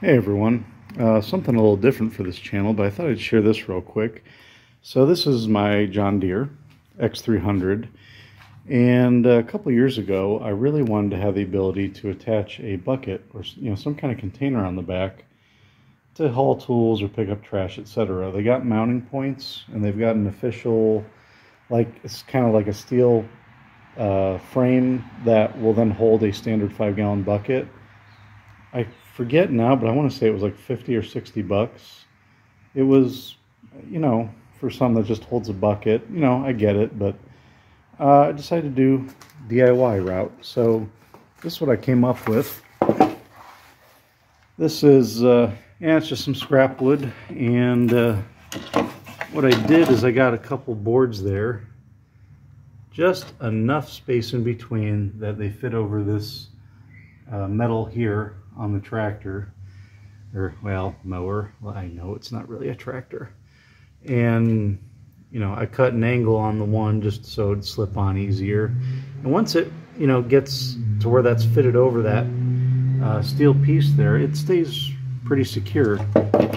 Hey everyone, uh, something a little different for this channel, but I thought I'd share this real quick. So this is my John Deere X300, and a couple years ago I really wanted to have the ability to attach a bucket or you know some kind of container on the back to haul tools or pick up trash, etc. They got mounting points, and they've got an official, like it's kind of like a steel uh, frame that will then hold a standard five gallon bucket. I forget now, but I want to say it was like 50 or 60 bucks. It was, you know, for some that just holds a bucket, you know, I get it, but uh, I decided to do DIY route. So this is what I came up with. This is, uh, yeah, it's just some scrap wood. And uh, what I did is I got a couple boards there. Just enough space in between that they fit over this uh, metal here on the tractor or well mower. Well I know it's not really a tractor. And you know I cut an angle on the one just so it'd slip on easier. And once it you know gets to where that's fitted over that uh, steel piece there it stays pretty secure.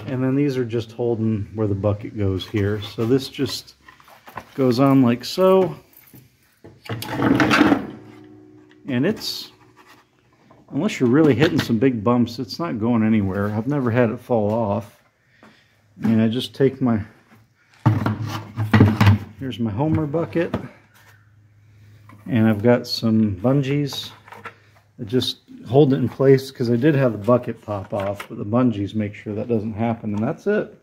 And then these are just holding where the bucket goes here. So this just goes on like so. And it's unless you're really hitting some big bumps, it's not going anywhere. I've never had it fall off. And I just take my, here's my Homer bucket. And I've got some bungees that just hold it in place because I did have the bucket pop off, but the bungees make sure that doesn't happen. And that's it.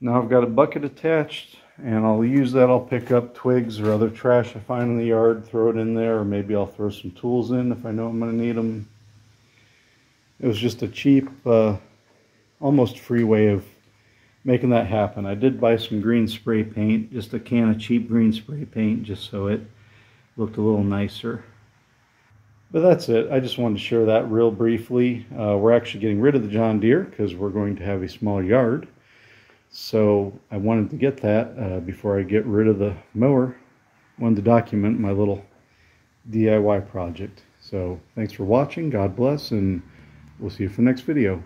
Now I've got a bucket attached and I'll use that. I'll pick up twigs or other trash I find in the yard, throw it in there, or maybe I'll throw some tools in if I know I'm going to need them. It was just a cheap, uh, almost free way of making that happen. I did buy some green spray paint, just a can of cheap green spray paint, just so it looked a little nicer. But that's it. I just wanted to share that real briefly. Uh, we're actually getting rid of the John Deere because we're going to have a small yard. So I wanted to get that uh, before I get rid of the mower. wanted to document my little DIY project. So thanks for watching. God bless, and we'll see you for the next video.